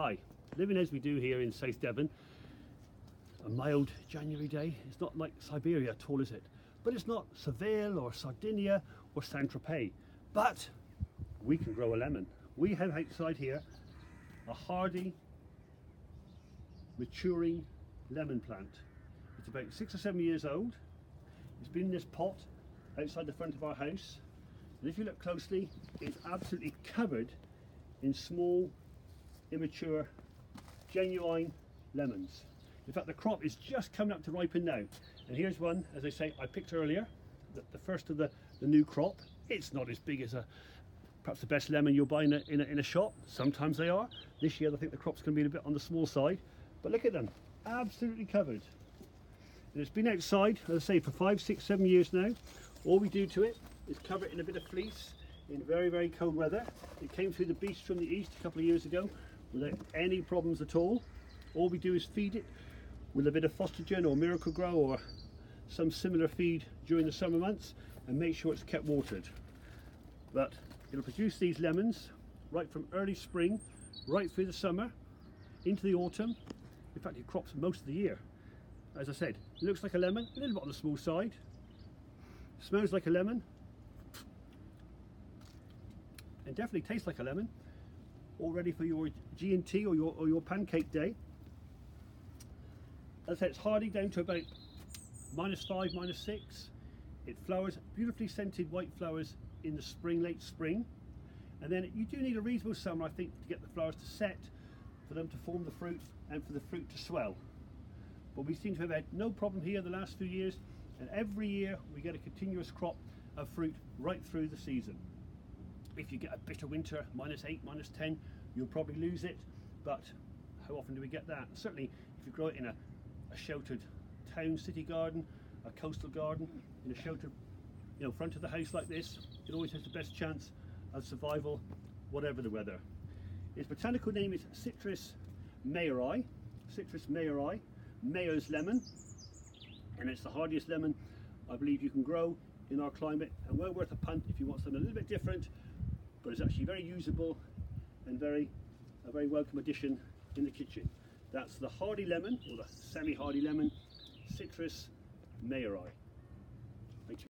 Hi, living as we do here in South Devon, a mild January day. It's not like Siberia at all, is it? But it's not Seville or Sardinia or Saint Tropez. But we can grow a lemon. We have outside here a hardy, maturing lemon plant. It's about six or seven years old. It's been in this pot outside the front of our house. And if you look closely, it's absolutely covered in small, immature, genuine lemons. In fact, the crop is just coming up to ripen now. And here's one, as I say, I picked earlier, the, the first of the, the new crop. It's not as big as a perhaps the best lemon you'll buy in a, in a, in a shop. Sometimes they are. This year, I think the crop's going to be a bit on the small side. But look at them, absolutely covered. And it's been outside, as I say, for five, six, seven years now. All we do to it is cover it in a bit of fleece in very, very cold weather. It came through the beast from the east a couple of years ago without any problems at all. All we do is feed it with a bit of Phostrogen or Miracle-Gro or some similar feed during the summer months and make sure it's kept watered. But it'll produce these lemons right from early spring, right through the summer, into the autumn. In fact, it crops most of the year. As I said, it looks like a lemon, a little bit on the small side. Smells like a lemon. And definitely tastes like a lemon. All ready for your G&T or your, or your pancake day. As I said, it's hardy down to about minus five, minus six. It flowers, beautifully scented white flowers in the spring, late spring. And then you do need a reasonable summer, I think, to get the flowers to set, for them to form the fruit and for the fruit to swell. But we seem to have had no problem here the last few years. And every year we get a continuous crop of fruit right through the season. If you get a bitter winter, minus eight, minus 10, you'll probably lose it. But how often do we get that? Certainly, if you grow it in a, a sheltered town, city garden, a coastal garden, in a sheltered you know, front of the house like this, it always has the best chance of survival, whatever the weather. Its botanical name is Citrus meyeri, Citrus meyeri, Meyer's lemon, and it's the hardiest lemon I believe you can grow in our climate and well worth a punt if you want something a little bit different, but it's actually very usable and very a very welcome addition in the kitchen. That's the hardy lemon, or the semi-hardy lemon, Citrus meyeri.